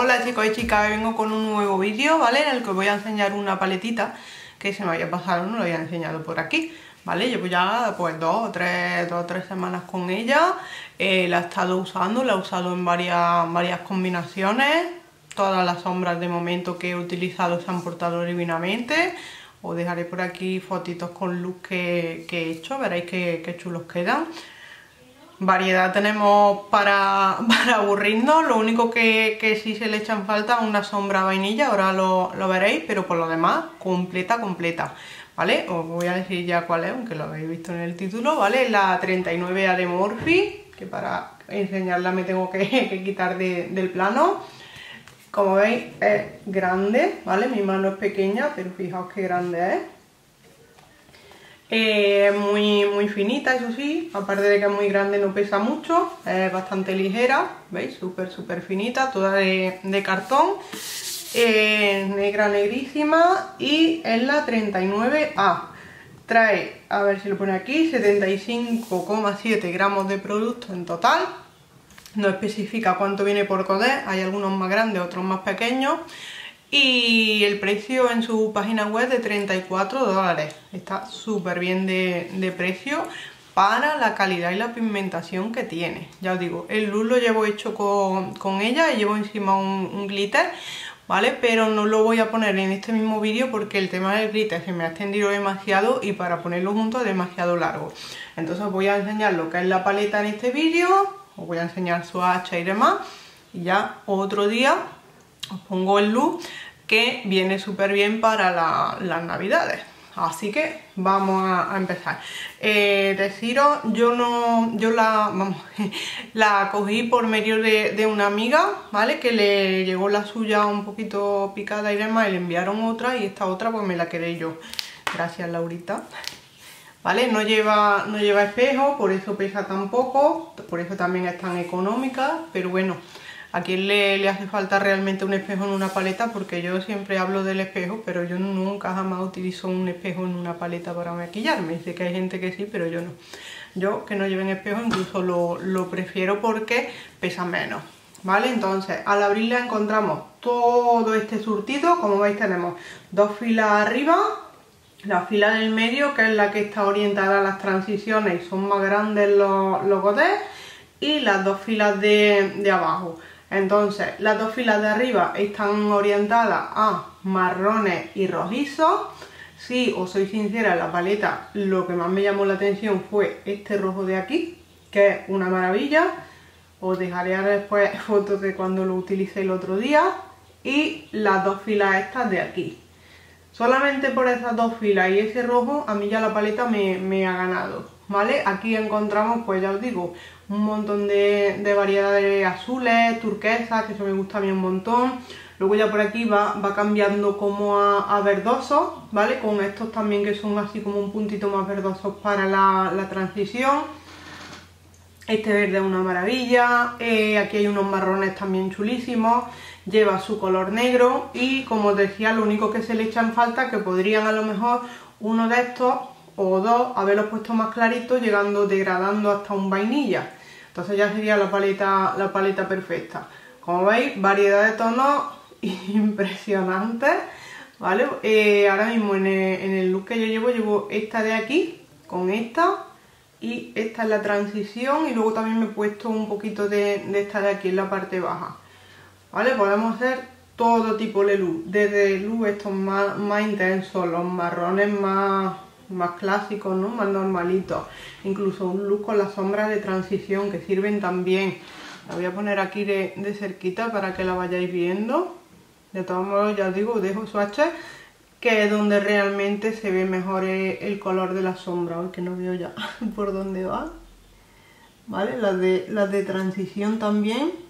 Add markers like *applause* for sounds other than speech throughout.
Hola chicos y chicas, vengo con un nuevo vídeo, ¿vale? En el que voy a enseñar una paletita que se me había pasado, no lo había enseñado por aquí, ¿vale? Llevo ya pues dos o tres, dos, tres semanas con ella, eh, la he estado usando, la he usado en varias, varias combinaciones, todas las sombras de momento que he utilizado se han portado divinamente, os dejaré por aquí fotitos con luz que, he hecho, veréis qué, qué chulos quedan. Variedad tenemos *laughs* para, aburrirnos, lo único que, que, sí se le echan falta una sombra vainilla, ahora lo, veréis, pero por lo demás, completa, completa, ¿vale? Os voy a decir ya cuál es, aunque lo habéis visto en el título, ¿vale? La 39A de Morphe, que para enseñarla me tengo que, *laughs* quitar del plano. Como veis es grande, ¿vale? Mi mano es pequeña, pero fijaos qué grande es. Es muy, muy finita, eso sí, aparte de que es muy grande no pesa mucho, es bastante ligera, ¿veis? Súper, súper finita, toda de, cartón, es negra, negrísima y es la 39A. Trae, a ver si lo pone aquí, 75,7 gramos de producto en total. No especifica cuánto viene por coder, hay algunos más grandes, otros más pequeños y el precio en su página web de 34 dólares. Está súper bien de, precio para la calidad y la pigmentación que tiene. Ya os digo, el luz lo llevo hecho con, ella y llevo encima un, glitter, ¿vale? Pero no lo voy a poner en este mismo vídeo porque el tema del glitter se me ha extendido demasiado y para ponerlo junto es demasiado largo. Entonces voy a enseñar lo que es la paleta en este vídeo, os voy a enseñar su hacha y demás y ya otro día os pongo el luz que viene súper bien para las navidades. Así que vamos a, empezar. Eh, deciros yo no yo la vamos *laughs* la cogí por medio de, una amiga vale que le llegó la suya un poquito picada y demás y le enviaron otra y esta otra pues me la quedé yo. Gracias Laurita. ¿Vale? No lleva, no lleva espejo, por eso pesa tan poco, por eso también es tan económica, pero bueno, ¿A quién le, hace falta realmente un espejo en una paleta? Porque yo siempre hablo del espejo, pero yo nunca jamás utilizo un espejo en una paleta para maquillarme. Sé que hay gente que sí, pero yo no. Yo que no lleven espejo incluso lo, prefiero porque pesa menos. ¿Vale? Entonces, al abrirla encontramos todo este surtido. Como veis tenemos dos filas arriba, la fila del medio, que es la que está orientada a las transiciones y son más grandes los, los y las dos filas de, de abajo. Entonces, las dos filas de arriba están orientadas a marrones y rojizos. Si os soy sincera, la paleta lo que más me llamó la atención fue este rojo de aquí, que es una maravilla. Os dejaré después *laughs* fotos de cuando lo utilicé el otro día. Y las dos filas estas de aquí. Solamente por esas dos filas y ese rojo, a mí ya la paleta me, me ha ganado. ¿Vale? Aquí encontramos, pues ya os digo, un montón de, de variedades azules, turquesas, que eso me gusta a mí un montón. Luego ya por aquí va, va cambiando como a, verdosos, ¿vale? Con estos también que son así como un puntito más verdosos para la, transición. Este verde es una maravilla, eh, aquí hay unos marrones también chulísimos, lleva su color negro y como os decía lo único que se le echa en falta que podrían a lo mejor uno de estos o dos haberlos puesto más claritos llegando degradando hasta un vainilla entonces ya sería la paleta, la paleta perfecta. Como veis, variedad de tonos *laughs* impresionantes, ¿vale? Eh, ahora mismo en el, look que yo llevo, llevo esta de aquí con esta y esta es la transición y luego también me he puesto un poquito de, esta de aquí en la parte baja. ¿Vale? Podemos hacer todo tipo de luz, desde luz estos más, más intensos, los marrones más más clásicos, ¿no? Más normalitos. Incluso un look con las sombras de transición que sirven también. La voy a poner aquí de, cerquita para que la vayáis viendo. De todos modos, ya os digo, dejo swatch que es donde realmente se ve mejor el color de la sombra. Hoy que no veo ya *laughs* por dónde va. ¿Vale? Las de, las de transición también.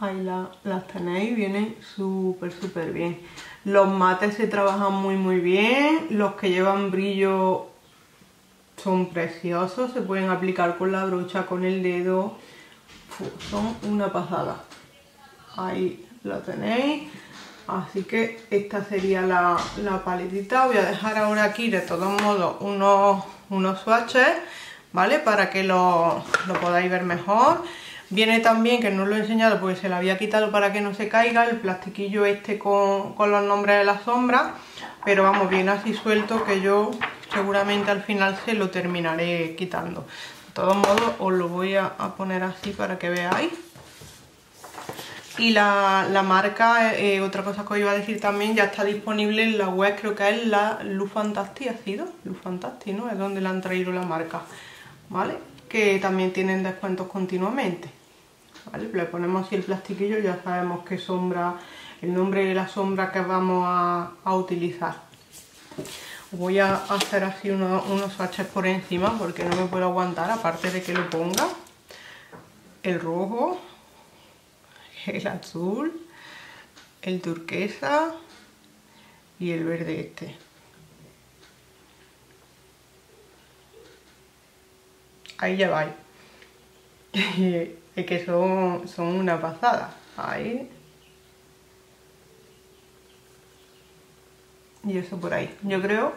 Ahí las tenéis, vienen súper, súper bien. Los mates se trabajan muy muy bien, los que llevan brillo son preciosos, se pueden aplicar con la brocha, con el dedo, son una pasada. Ahí lo tenéis, así que esta sería la, paletita. Voy a dejar ahora aquí de todos modos unos, unos swatches, ¿vale? Para que lo, lo podáis ver mejor. Viene también, que no lo he enseñado porque se lo había quitado para que no se caiga, el plastiquillo este con, los nombres de las sombras, pero vamos, viene así suelto que yo seguramente al final se lo terminaré quitando. De todos modos os lo voy a, poner así para que veáis. Y la, marca, eh, otra cosa que os iba a decir también, ya está disponible en la web, creo que es la Luz Fantastic, ha sido, Luz Fantastic, ¿no? Es donde le han traído la marca, ¿vale? Que también tienen descuentos continuamente, ¿vale? Le ponemos así el plastiquillo, ya sabemos qué sombra, el nombre de la sombra que vamos a, a utilizar. Voy a hacer así unos swatches por encima porque no me puedo aguantar, aparte de que lo ponga. El rojo, el azul, el turquesa y el verde este. Ahí ya va. *laughs* es que son, son una pasada. Ahí y eso por ahí. Yo creo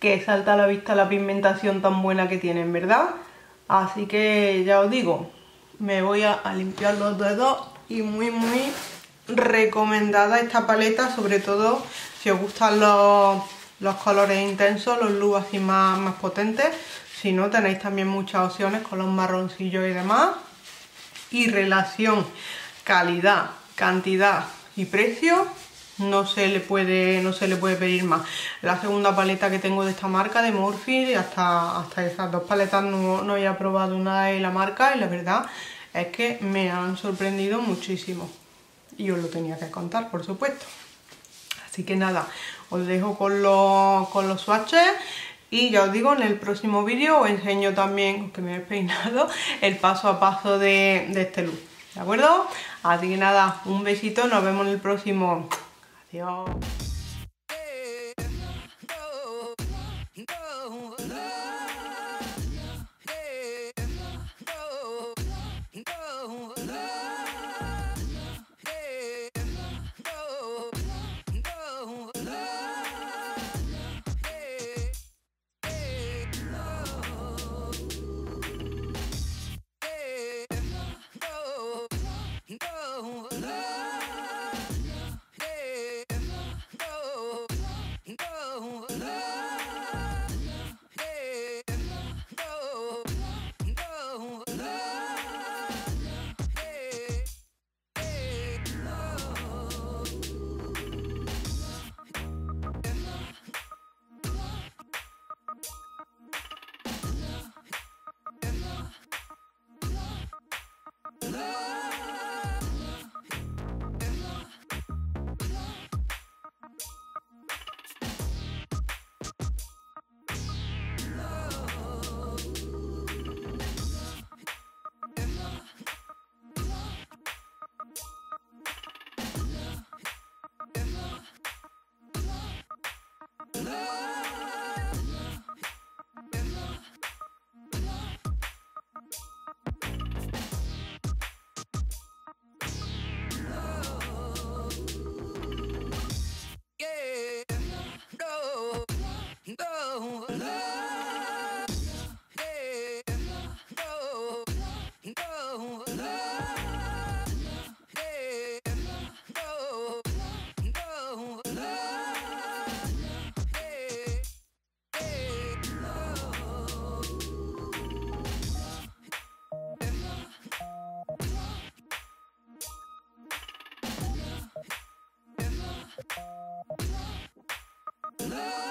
que salta a la vista la pigmentación tan buena que tienen, ¿verdad? Así que ya os digo, me voy a, limpiar los dedos y muy muy recomendada esta paleta, sobre todo si os gustan los, colores intensos, los luz así más, más potentes. Si no, tenéis también muchas opciones con los marroncillos y demás. Y relación calidad, cantidad y precio no se le puede no se le puede pedir más. La segunda paleta que tengo de esta marca de Morphe hasta, hasta esas dos paletas no, no había probado una de la marca y la verdad es que me han sorprendido muchísimo. Y os lo tenía que contar por supuesto. Así que nada os dejo con los, con los swatches y ya os digo, en el próximo vídeo os enseño también, que me he peinado, *laughs* el paso a paso de, de este look, ¿de acuerdo? Así que nada, un besito, nos vemos en el próximo Adiós. love. Love.